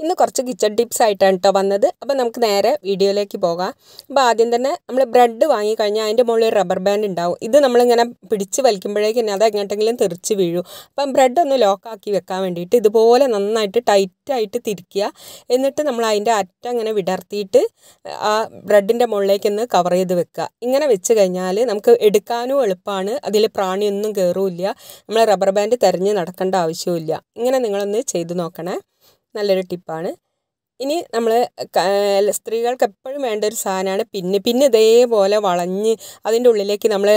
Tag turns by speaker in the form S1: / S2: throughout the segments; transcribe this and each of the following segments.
S1: ഇന്ന് കുറച്ച് kitchen tips ആയിട്ടാണ് കേട്ടോ വന്നത്. അപ്പോൾ നമുക്ക് നേരെ വീഡിയോയിലേക്ക് പോകാം. അപ്പോൾ ആദ്യം തന്നെ നമ്മൾ ബ്രെഡ് വാങ്ങിക്കഴിഞ്ഞാൽ അതിന്റെ മുകളിൽ റബ്ബർ ബാൻഡ് ഉണ്ടാവും. ഇത് നമ്മളിങ്ങനെ പിടിച്ച് വലിക്കുമ്പോഴേക്കും അത് എങ്ങോട്ടെങ്കിലും തെറിച്ച് വീഴും. അപ്പം ബ്രെഡ് ഒന്ന് ലോക്കാക്കി വെക്കാൻ വേണ്ടിയിട്ട് ഇതുപോലെ നന്നായിട്ട് ടൈറ്റായിട്ട് തിരിക്കുക. എന്നിട്ട് നമ്മൾ അതിന്റെ അറ്റ അങ്ങനെ വിടർത്തിയിട്ട് ആ ബ്രെഡിന്റെ മുകളിലേക്ക് ഒന്ന് കവർ ചെയ്ത് വെക്കുക. ഇങ്ങനെ വെച്ച് കഴിഞ്ഞാൽ നമുക്ക് എടുക്കാനും എളുപ്പമാണ്. അതിൽ പ്രാണിയൊന്നും കയറില്ല നമ്മൾ റബ്ബർ ബാൻഡ് തിരഞ്ഞ് നടക്കേണ്ട ആവശ്യമില്ല ഇങ്ങനെ നിങ്ങളൊന്ന് ചെയ്ത് നോക്കണേ. നല്ലൊരു ടിപ്പാണ്. ഇനി നമ്മൾ സ്ത്രീകൾക്ക് എപ്പോഴും വേണ്ട ഒരു സാധനമാണ് പിന്ന്. പിന്നെ ഇതേപോലെ വളഞ്ഞ് അതിന്റെ ഉള്ളിലേക്ക് നമ്മൾ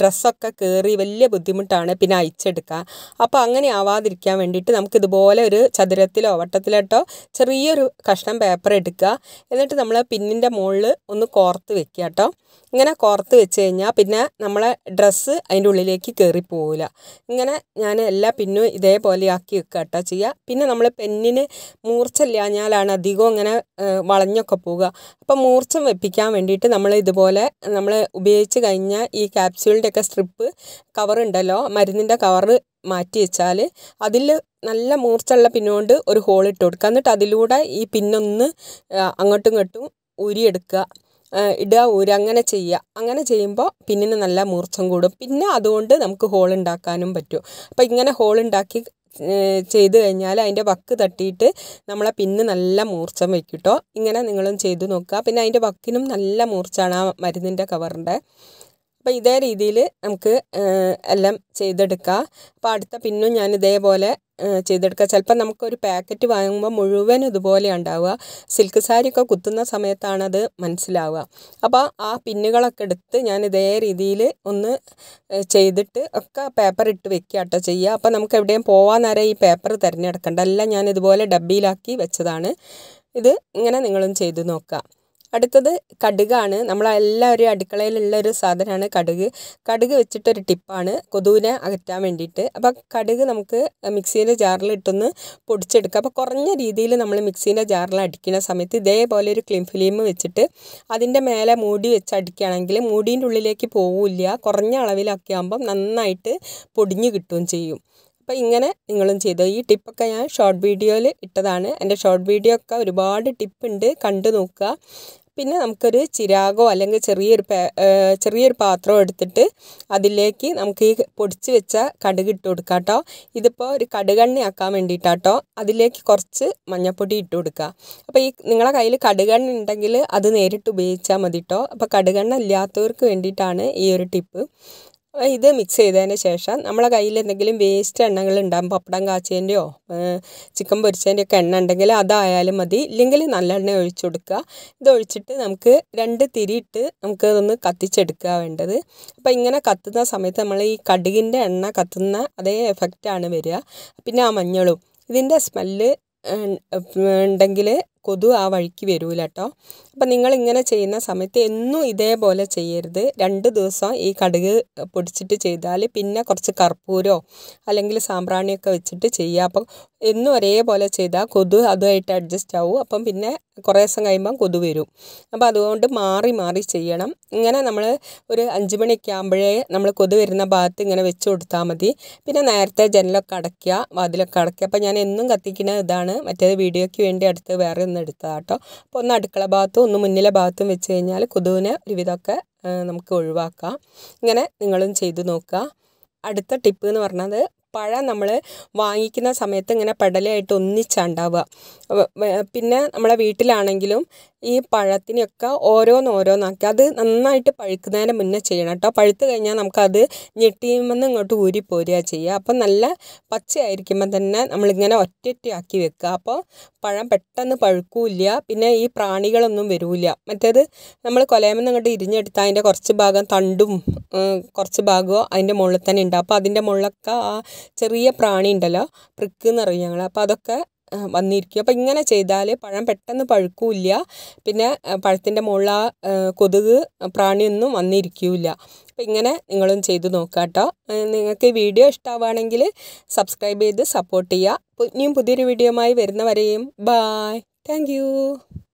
S1: ഡ്രസ്സൊക്കെ കയറി വലിയ ബുദ്ധിമുട്ടാണ് പിന്നെ അയച്ചെടുക്കുക അപ്പോൾ അങ്ങനെ ആവാതിരിക്കാൻ വേണ്ടിയിട്ട് നമുക്ക് ഇതുപോലെ ഒരു ചതുരത്തിലോ വട്ടത്തിലോട്ടോ ചെറിയൊരു കഷ്ണം പേപ്പർ എടുക്കുക. എന്നിട്ട് നമ്മൾ പിന്നിന്റെ മുകളിൽ ഒന്ന് കോർത്ത് വെക്കുക കേട്ടോ ഇങ്ങനെ കോർത്ത് വെച്ച് കഴിഞ്ഞാൽ പിന്നെ നമ്മളെ ഡ്രസ്സ് അതിന്റെ ഉള്ളിലേക്ക് കയറി പോവില്ല ഇങ്ങനെ ഞാൻ എല്ലാ പിന്നും ഇതേപോലെ ആക്കി വെക്കുക കേട്ടോ ചെയ്യുക പിന്നെ നമ്മൾ പെന്നിന് മൂർച്ച ഇല്ലാഞ്ഞാലാണ് അധികം ഇങ്ങനെ വളഞ്ഞൊക്കെ പോവുക. അപ്പം മൂർച്ചം വെപ്പിക്കാൻ വേണ്ടിയിട്ട് നമ്മൾ ഇതുപോലെ നമ്മൾ ഉപയോഗിച്ച് കഴിഞ്ഞാൽ ഈ ക്യാപ്സ്യൂളിന്റെ ഒക്കെ സ്ട്രിപ്പ് കവർ ഉണ്ടല്ലോ മരുന്നിന്റെ കവറ് മാറ്റി വെച്ചാൽ അതിൽ നല്ല മൂർച്ചയുള്ള പിന്നുകൊണ്ട് ഒരു ഹോൾ ഇട്ട് കൊടുക്കുക എന്നിട്ട് അതിലൂടെ ഈ പിന്നൊന്ന് അങ്ങോട്ടും ഇങ്ങോട്ടും ഊരിയെടുക്കുക ഇടുക ഊര് അങ്ങനെ ചെയ്യുക അങ്ങനെ ചെയ്യുമ്പോൾ പിന്നിന് നല്ല മൂർച്ചം കൂടും. പിന്നെ അതുകൊണ്ട് നമുക്ക് ഹോൾ ഉണ്ടാക്കാനും പറ്റും. അപ്പോൾ ഇങ്ങനെ ഹോൾ ഉണ്ടാക്കി ചെയ്ത് കഴിഞ്ഞാൽ അതിന്റെ വക്ക് തട്ടിയിട്ട് നമ്മളെ പിന്ന് നല്ല മൂർച്ചം കേട്ടോ ഇങ്ങനെ നിങ്ങളും ചെയ്ത് നോക്കുക പിന്നെ അതിന്റെ വക്കിനും നല്ല മൂർച്ചയാണ് ആ മരുന്നിന്റെ കവറിന്റെ അപ്പോൾ ഇതേ രീതിയിൽ നമുക്ക് എല്ലാം ചെയ്തെടുക്കാം. അപ്പോൾ അടുത്ത പിന്നും ഞാൻ ഇതേപോലെ ചെയ്തെടുക്കുക ചിലപ്പോൾ നമുക്കൊരു പാക്കറ്റ് വാങ്ങുമ്പോൾ മുഴുവൻ ഇതുപോലെ ഉണ്ടാവുക. സിൽക്ക് സാരിയൊക്കെ കുത്തുന്ന സമയത്താണത് മനസ്സിലാവുക. അപ്പോൾ ആ പിന്നുകളൊക്കെ എടുത്ത് ഞാൻ ഇതേ രീതിയിൽ ഒന്ന് ചെയ്തിട്ട് ഒക്കെ പേപ്പർ ഇട്ട് വെക്കുക കേട്ടോ ചെയ്യുക. അപ്പോൾ നമുക്ക് എവിടെയും പോകാൻ നേരം ഈ പേപ്പർ തിരഞ്ഞെടുക്കണ്ട? എല്ലാം ഞാൻ ഇതുപോലെ ഡബ്ബിയിലാക്കി വെച്ചതാണ്. ഇത് ഇങ്ങനെ നിങ്ങളും ചെയ്ത് നോക്കുക. അടുത്തത് കടുകാണ്. നമ്മളെല്ലാവരും അടുക്കളയിലുള്ള ഒരു സാധനമാണ് കടുക്. കടുക് വെച്ചിട്ടൊരു ടിപ്പാണ്. കൊതുവിനെ അകറ്റാൻ വേണ്ടിയിട്ട്. അപ്പോൾ കടുക് നമുക്ക് മിക്സീന്റെ ജാറിൽ ഇട്ടൊന്ന് പൊടിച്ചെടുക്കുക അപ്പോൾ കുറഞ്ഞ രീതിയിൽ നമ്മൾ മിക്സീന്റെ ജാറിൽ അടിക്കുന്ന സമയത്ത് ഇതേപോലെ ഒരു ക്ലിം ഫിലിം വെച്ചിട്ട് അതിന്റെ മേലെ മൂടി വെച്ച് അടിക്കുകയാണെങ്കിൽ മൂടീന്റെ ഉള്ളിലേക്ക് പോവില്ല. കുറഞ്ഞ അളവിലൊക്കെ ആകുമ്പം നന്നായിട്ട് പൊടിഞ്ഞ് കിട്ടുകയും ചെയ്യും. അപ്പോൾ ഇങ്ങനെ നിങ്ങളും ചെയ്തു. ഈ ടിപ്പൊക്കെ ഞാൻ ഷോർട്ട് വീഡിയോയിൽ ഇട്ടതാണ്. എന്റെ ഷോർട്ട് വീഡിയോ ഒക്കെ ഒരുപാട് ടിപ്പുണ്ട്. കണ്ടു നോക്കുക. പിന്നെ നമുക്കൊരു ചിരാഗോ അല്ലെങ്കിൽ ചെറിയൊരു ചെറിയൊരു പാത്രം എടുത്തിട്ട് അതിലേക്ക് നമുക്ക് ഈ പൊടിച്ച് വെച്ച കടുക് ഇട്ട് കൊടുക്കാം കേട്ടോ ഇതിപ്പോൾ ഒരു കടുകണ്ണി ആക്കാൻ വേണ്ടിയിട്ടാട്ടോ അതിലേക്ക് കുറച്ച് മഞ്ഞൾപ്പൊടി ഇട്ട് കൊടുക്കുക അപ്പോൾ ഈ നിങ്ങളുടെ കയ്യിൽ കടുകെണ്ണ ഉണ്ടെങ്കിൽ അത് നേരിട്ട് ഉപയോഗിച്ചാൽ മതി കേട്ടോ അപ്പോൾ കടുകെണ്ണ ഇല്ലാത്തവർക്ക് വേണ്ടിയിട്ടാണ് ഈ ഒരു ടിപ്പ്. ഇത് മിക്സ് ചെയ്തതിന് ശേഷം നമ്മളെ കയ്യിൽ എന്തെങ്കിലും വേസ്റ്റ് എണ്ണകൾ ഉണ്ടാകും. പപ്പടം കാച്ചേന്റെയോ ചിക്കൻ പൊരിച്ചതിന്റെ ഒക്കെ എണ്ണ ഉണ്ടെങ്കിൽ അതായാലും മതി. ഇല്ലെങ്കിൽ നല്ലെണ്ണ ഒഴിച്ചു കൊടുക്കുക. ഇത് ഒഴിച്ചിട്ട് നമുക്ക് രണ്ട് തിരിയിട്ട് നമുക്ക് ഇതൊന്ന് കത്തിച്ചെടുക്കുക വേണ്ടത്. അപ്പോൾ ഇങ്ങനെ കത്തുന്ന സമയത്ത് നമ്മൾ ഈ കടുകിന്റെ എണ്ണ കത്തുന്ന അതേ എഫക്റ്റാണ് വരിക. പിന്നെ ആ മഞ്ഞളും. ഇതിന്റെ സ്മെല്ല് ഉണ്ടെങ്കിൽ കൊതു ആ വഴിക്ക് വരൂല കേട്ടോ അപ്പം നിങ്ങളിങ്ങനെ ചെയ്യുന്ന സമയത്ത് എന്നും ഇതേപോലെ ചെയ്യരുത്. രണ്ട് ദിവസം ഈ കടുക് പൊടിച്ചിട്ട് ചെയ്താൽ പിന്നെ കുറച്ച് കർപ്പൂരോ അല്ലെങ്കിൽ സാമ്പ്രാണിയൊക്കെ വെച്ചിട്ട് ചെയ്യുക അപ്പം എന്നും ഒരേപോലെ ചെയ്താൽ കൊതു അതുമായിട്ട് അഡ്ജസ്റ്റ് ആവും. അപ്പം പിന്നെ കുറേ ദിവസം കഴിയുമ്പം കൊതു വരും. അപ്പോൾ അതുകൊണ്ട് മാറി മാറി ചെയ്യണം. ഇങ്ങനെ നമ്മൾ ഒരു അഞ്ച് മണിയൊക്കെ ആകുമ്പോഴേ നമ്മൾ കൊതു വരുന്ന ഭാഗത്ത് ഇങ്ങനെ വെച്ച് കൊടുത്താൽ മതി. പിന്നെ നേരത്തെ ജനലൊക്കെ അടയ്ക്കുക വാതിലൊക്കെ അടയ്ക്കുക. അപ്പോൾ ഞാൻ എന്നും കത്തിക്കുന്ന ഇതാണ്. മറ്റേത് വീഡിയോയ്ക്ക് വേണ്ടി അടുത്ത് വേറെ ഒന്ന് എടുത്തതാണ് കേട്ടോ അപ്പോൾ ഒന്ന് അടുക്കള ഭാഗത്തും ഒന്ന് മുന്നിലെ ഭാഗത്തും വെച്ച് കഴിഞ്ഞാൽ കൊതുവിനെ ഒരുവിധമൊക്കെ നമുക്ക് ഒഴിവാക്കാം. ഇങ്ങനെ നിങ്ങളും ചെയ്ത് നോക്കുക. അടുത്ത ടിപ്പ് എന്ന് പറഞ്ഞത് പഴം നമ്മൾ വാങ്ങിക്കുന്ന സമയത്ത് ഇങ്ങനെ പടലയായിട്ട് ഒന്നിച്ചുണ്ടാവുക. പിന്നെ നമ്മളെ വീട്ടിലാണെങ്കിലും ഈ പഴത്തിനൊക്കെ ഓരോന്നോരോന്നാക്കി അത് നന്നായിട്ട് പഴുക്കുന്നതിന് മുന്നേ ചെയ്യണം കേട്ടോ. പഴുത്ത് കഴിഞ്ഞാൽ നമുക്കത് ഞെട്ടിയുമെന്ന് ഇങ്ങോട്ട് ഊരി പോരുക ചെയ്യുക. അപ്പം നല്ല പച്ചയായിരിക്കുമ്പോൾ തന്നെ നമ്മളിങ്ങനെ ഒറ്റയൊറ്റയാക്കി വെക്കുക. അപ്പോൾ പഴം പെട്ടെന്ന് പഴുക്കൂല പിന്നെ ഈ പ്രാണികളൊന്നും വരൂല മറ്റേത് നമ്മൾ കൊലയമെന്ന് ഇങ്ങോട്ട് ഇരിഞ്ഞെടുത്താൽ അതിന്റെ കുറച്ച് ഭാഗം തണ്ടും കുറച്ച് ഭാഗമോ അതിന്റെ മുകളിൽ തന്നെ ഉണ്ടാവും. അപ്പോൾ അതിന്റെ മുകളിലൊക്കെ ആ ചെറിയ പ്രാണി ഉണ്ടല്ലോ പ്രിക്ക് എന്ന് പറയും ഞങ്ങൾ അപ്പോൾ അതൊക്കെ വന്നിരിക്കും. അപ്പോൾ ഇങ്ങനെ ചെയ്താൽ പഴം പെട്ടെന്ന് പഴുക്കൂല്ല. പിന്നെ പഴത്തിന്റെ മുകളിൽ ആ കൊതുക് പ്രാണിയൊന്നും വന്നിരിക്കില്ല. അപ്പോൾ ഇങ്ങനെ നിങ്ങളും ചെയ്ത് നോക്കുക കേട്ടോ. നിങ്ങൾക്ക് ഈ വീഡിയോ ഇഷ്ടമാവുകയാണെങ്കിൽ സബ്സ്ക്രൈബ് ചെയ്ത് സപ്പോർട്ട് ചെയ്യുക. ഇനിയും പുതിയൊരു വീഡിയോയുമായി വരുന്നവരെയും ബായ്. താങ്ക്